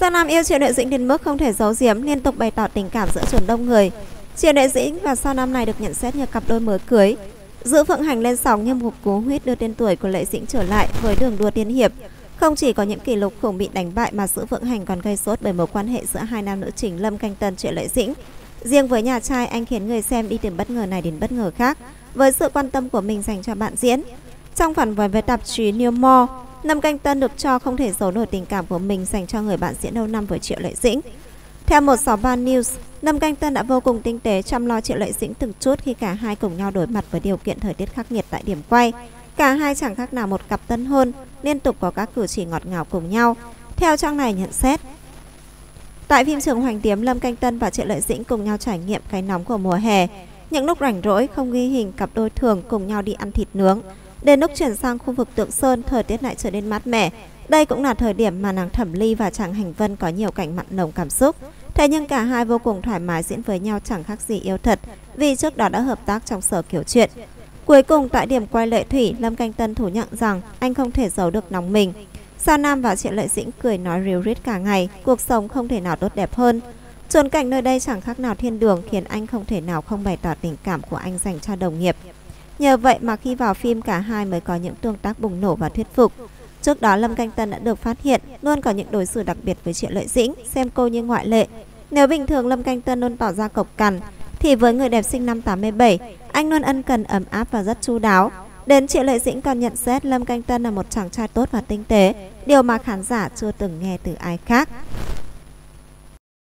Sa Nam yêu Triệu Đệ Dĩnh đến mức không thể giấu giếm, liên tục bày tỏ tình cảm giữa chuẩn đông người. Triệu Đệ Dĩnh và Sa Nam này được nhận xét như cặp đôi mới cưới. Giữ Phượng Hành lên sóng như một cú huyết đưa tên tuổi của Lệ Dĩnh trở lại với đường đua tiên hiệp. Không chỉ có những kỷ lục khủng bị đánh bại mà Giữ Phượng Hành còn gây sốt bởi mối quan hệ giữa hai nam nữ chính Lâm Canh Tân Triệu Lệ Dĩnh. Riêng với nhà trai, anh khiến người xem đi từ bất ngờ này đến bất ngờ khác với sự quan tâm của mình dành cho bạn diễn. Trong phản vấn với tạp chí New More, Lâm Canh Tân được cho không thể giấu nổi tình cảm của mình dành cho người bạn diễn lâu năm với Triệu Lệ Dĩnh. Theo 163 News, Lâm Canh Tân đã vô cùng tinh tế chăm lo Triệu Lệ Dĩnh từng chút khi cả hai cùng nhau đối mặt với điều kiện thời tiết khắc nghiệt tại điểm quay. Cả hai chẳng khác nào một cặp tân hôn, liên tục có các cử chỉ ngọt ngào cùng nhau. Theo trang này nhận xét, Tại phim trường Hoành Tiếm, Lâm Canh Tân và Triệu Lệ Dĩnh cùng nhau trải nghiệm cái nóng của mùa hè. Những lúc rảnh rỗi không ghi hình cặp đôi thường cùng nhau đi ăn thịt nướng. Đến lúc chuyển sang khu vực Tượng Sơn, thời tiết lại trở nên mát mẻ. Đây cũng là thời điểm mà nàng Thẩm Ly và chàng Hành Vân có nhiều cảnh mặn nồng cảm xúc. Thế nhưng cả hai vô cùng thoải mái diễn với nhau chẳng khác gì yêu thật, vì trước đó đã hợp tác trong sở kiểu chuyện. Cuối cùng tại điểm quay lệ thủy, Lâm Canh Tân thủ nhận rằng anh không thể giấu được nóng mình. Sa Nam và Triệu Lệ Dĩnh cười nói ríu rít cả ngày, cuộc sống không thể nào tốt đẹp hơn. Trốn cảnh nơi đây chẳng khác nào thiên đường khiến anh không thể nào không bày tỏ tình cảm của anh dành cho đồng nghiệp. Nhờ vậy mà khi vào phim cả hai mới có những tương tác bùng nổ và thuyết phục. Trước đó Lâm Canh Tân đã được phát hiện luôn có những đối xử đặc biệt với Triệu Lệ Dĩnh, xem cô như ngoại lệ. Nếu bình thường Lâm Canh Tân luôn tỏ ra cộc cằn, thì với người đẹp sinh năm 87, anh luôn ân cần ấm áp và rất chu đáo. Đến Triệu Lệ Dĩnh còn nhận xét Lâm Canh Tân là một chàng trai tốt và tinh tế, điều mà khán giả chưa từng nghe từ ai khác.